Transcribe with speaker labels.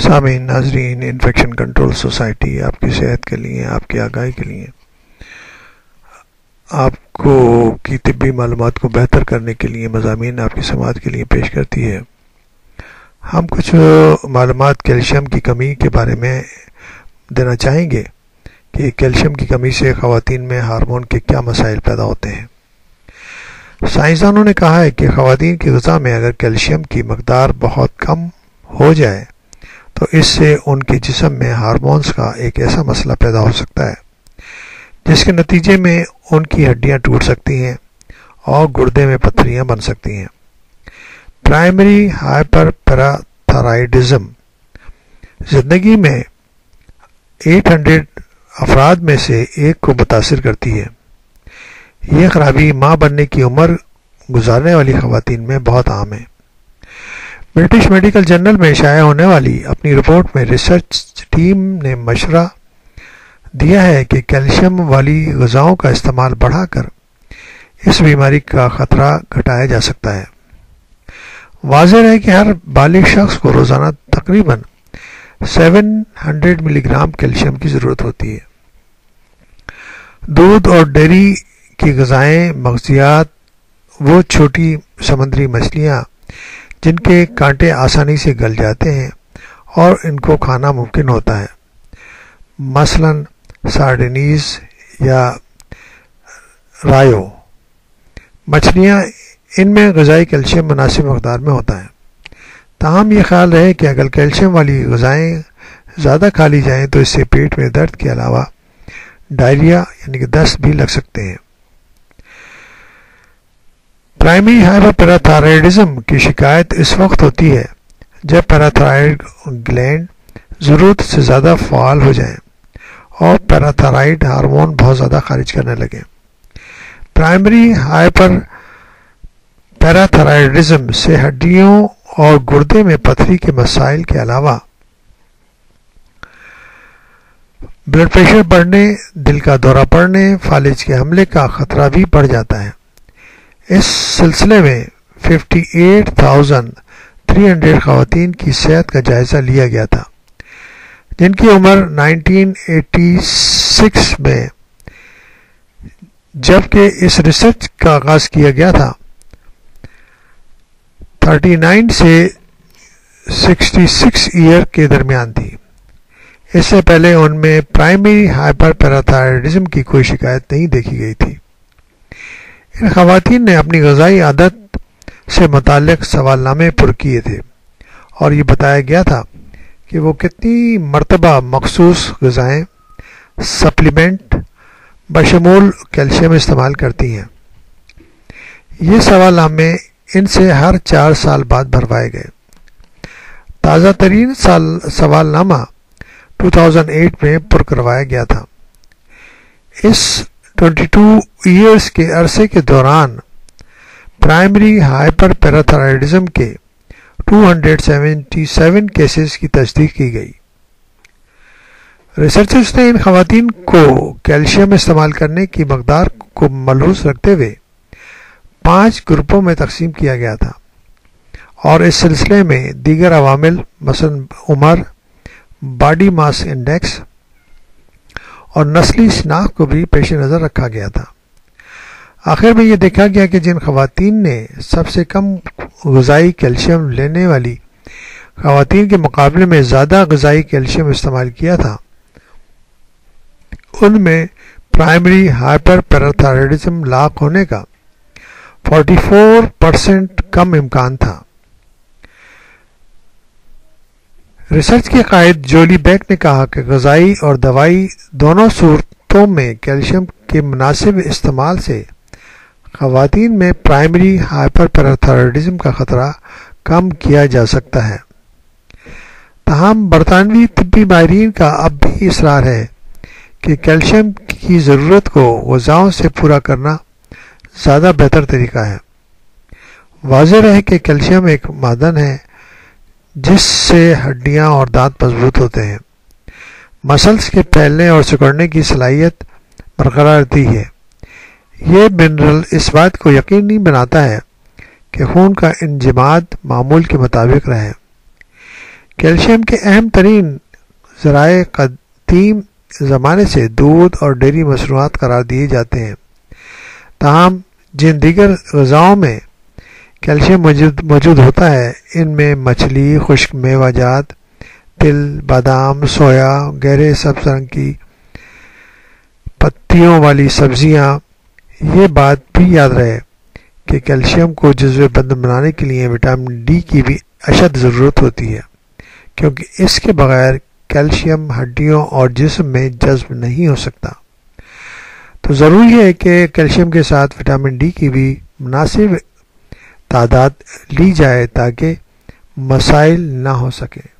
Speaker 1: सामीन नाजरीन infection control society आपकी सेहत के लिए, आपकी आगाही के लिए, आपको की तिब्बी मालूम को बेहतर करने के लिए मजामी आपकी समाज के लिए पेश करती है। हम कुछ मालूम कैल्शियम की कमी के बारे में देना चाहेंगे कि कैल्शियम की कमी से खातन में हार्मोन के क्या मसाइल पैदा होते हैं। साइंसदानों ने कहा है कि खातन की गज़ा में अगर कैल्शियम की मकदार बहुत कम हो जाए तो इससे उनके जिसम में हार्मोन्स का एक ऐसा मसला पैदा हो सकता है, जिसके नतीजे में उनकी हड्डियाँ टूट सकती हैं और गुर्दे में पत्थरियाँ बन सकती हैं। प्राइमरी हाइपर पैराथाराइडिज्म ज़िंदगी में 800 अफराद में से एक को मुतासर करती है। यह खराबी माँ बनने की उम्र गुजारने वाली खातन में बहुत आम है। ब्रिटिश मेडिकल जर्नल में शाया होने वाली अपनी रिपोर्ट में रिसर्च टीम ने मशरा दिया है कि कैल्शियम वाली गज़ाओं का इस्तेमाल बढ़ाकर इस बीमारी का ख़तरा घटाया जा सकता है। वाजह है कि हर बालिग शख्स को रोज़ाना तकरीबन 700 मिलीग्राम कैल्शियम की ज़रूरत होती है। दूध और डेयरी की गज़ाएँ, मगजियात, वो छोटी समुद्री मछलियाँ जिनके कांटे आसानी से गल जाते हैं और इनको खाना मुमकिन होता है। मसलन सार्डिनीज या रायो। मछलियाँ इनमें गज़ाई कैल्शियम मुनासिब मकदार में होता है। ताहम ये ख्याल रहे कि अगर कैल्शियम वाली गज़ाएँ ज़्यादा खा ली जाएँ तो इससे पेट में दर्द के अलावा डायरिया यानी कि दस्त भी लग सकते हैं। प्राइमरी हाइपरपैराथायरॉयडिज्म की शिकायत इस वक्त होती है, जब पैराथायरॉयड ग्लैंड ज़रूरत से ज़्यादा फाल हो जाए और पैराथायरॉयड हार्मोन बहुत ज़्यादा खारिज करने लगे। प्राइमरी हाइपर पैराथायरॉयडिज्म से हड्डियों और गुर्दे में पथरी के मसाइल के अलावा ब्लड प्रेशर बढ़ने, दिल का दौरा पड़ने फालिज के हमले का खतरा भी बढ़ जाता है। इस सिलसिले में 58,300 खातन की सेहत का जायजा लिया गया था जिनकी उम्र 1986 में जबकि इस रिसर्च का आगाज़ किया गया था। 39 से 66 ईयर के दरमियान थी। इससे पहले उनमें प्राइमरी हाइपर पैराथायरॉयडिज्म की कोई शिकायत नहीं देखी गई थी। इन खातन ने अपनी गज़ाई आदत से मुतल सवालनामे पुर किए थे। और ये बताया गया था कि वो कितनी मरतबा मखसूस गज़ाएँ सप्लीमेंट बशमूल कैल्शियम इस्तेमाल करती हैं। ये सवालनामे इनसे हर चार साल बाद भरवाए गए। ताज़ा तरीन साल सवालनामा 2008 में पुर करवाया गया था। इस 22 ईयर्स के अरसे के दौरान प्राइमरी हाइपर पैराथायरॉयडिज्म के 277 केसेस की तस्दीक की गई। रिसर्चर्स ने इन खातन को कैल्शियम इस्तेमाल करने की मकदार को मलूस रखते हुए पाँच ग्रुपों में तकसीम किया गया था और इस सिलसिले में दीगर अवामिल मसन उम्र बॉडी मास इंडेक्स और नस्ली शनाख्त को भी पेश नज़र रखा गया था। आखिर में यह देखा गया कि जिन खातन ने सबसे कम गज़ाई कैल्शियम लेने वाली खातन के मुकाबले में ज़्यादा गज़ाई कैल्शियम इस्तेमाल किया था, उनमें प्राइमरी हाइपर पैराथायरॉयडिज्म लाक होने का 44 परसेंट कम इम्कान था। रिसर्च के कायद जोली बैक ने कहा कि गजाई और दवाई दोनों सूरतों में कैल्शियम के मुनासिब इस्तेमाल से खातन में प्राइमरी हाइपर पैराथायरॉयडिज्म का खतरा कम किया जा सकता है। तहम बरतानवी तबी माहरीन का अब भी इसरार है कि कैल्शियम की ज़रूरत को गजाओं से पूरा करना ज़्यादा बेहतर तरीका है। वाजह रहे कि कैल्शियम एक मादन है जिससे हड्डियाँ और दांत मज़बूत होते हैं। मसल्स के फैलने और सिकुड़ने की सलाहियत बरकरार रहती है। ये मिनरल इस बात को यकीनी बनाता है कि खून का इंजमाद मामूल के मुताबिक रहे। कैल्शियम के अहम तरीन ज़राए कदीम ज़माने से दूध और डेयरी मसनूआत करार दिए जाते हैं। ताहम जिन दीगर गज़ाओं में कैल्शियम मौजूद होता है। इनमें मछली, खुश्क मेवाजात तिल, बादाम, सोया, गहरे सब्ज रंग की पत्तियों वाली सब्ज़ियाँ। ये बात भी याद रहे कि कैल्शियम को जज्बे बंद बनाने के लिए विटामिन डी की भी अशद ज़रूरत होती है, क्योंकि इसके बगैर कैल्शियम हड्डियों और जिस्म में जज्ब नहीं हो सकता। तो ज़रूरी है कि कैल्शियम के साथ विटामिन डी की भी मुनासिब तादाद ली जाए ताकि मसाइल ना हो सके।